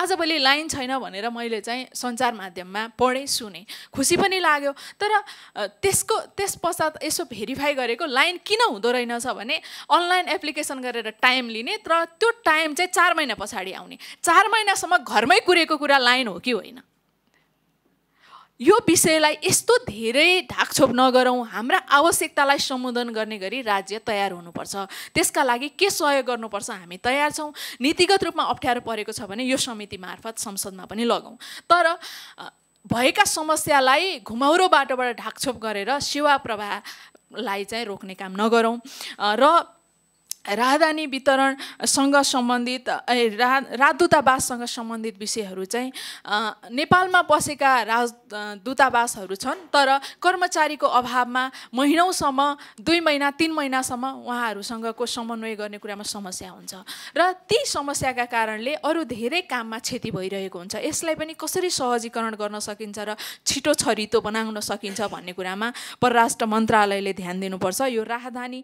आजभोलि लाइन छैन भनेर मैले चाहिँ सञ्चार माध्यममा पढेँ सुने। खुसी पनि लाग्यो। तर त्यसको त्यस पश्चात यसो भेरिफाई गरेको लाइन किन हुँदो रहेनछ भने अनलाइन एप्लिकेसन गरेर टाइम लिने तर त्यो टाइम चाहिँ चार महिना पछाडि आउने। चार महिनासम्म घरमै कुरेको कुरा लाइन हो कि होइन? यो विषयलाई यस्तो धेरै ढाकछोप नगरौँ। हाम्रा आवश्यकतालाई सम्बोधन गर्ने गरी राज्य तयार हुनुपर्छ। त्यसका लागि के सहयोग गर्नुपर्छ हामी तयार छौँ। नीतिगत रूपमा अप्ठ्यारो परेको छ भने यो समिति मार्फत संसदमा पनि लगाउँ तर भएका समस्यालाई घुमाउरो बाटोबाट ढाकछोप गरेर सेवा प्रवाहलाई चाहिँ रोक्ने काम नगरौँ। र राहदानी वितरणसँग सम्बन्धित रा राजदूतावाससँग सम्बन्धित विषयहरू चाहिँ नेपालमा बसेका राजदूतावासहरू छन् तर कर्मचारीको अभावमा महिनौसम्म दुई महिना तिन महिनासम्म उहाँहरूसँगको समन्वय गर्ने कुरामा समस्या हुन्छ। र ती समस्याका कारणले अरू धेरै काममा क्षति भइरहेको हुन्छ। यसलाई पनि कसरी सहजीकरण गर्न सकिन्छ र छिटो छरितो बनाउन सकिन्छ भन्ने कुरामा परराष्ट्र मन्त्रालयले ध्यान दिनुपर्छ। यो राहदानी